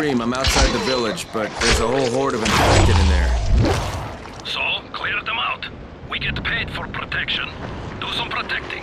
I'm outside the village, but there's a whole horde of infected in there. So, clear them out. We get paid for protection. Do some protecting.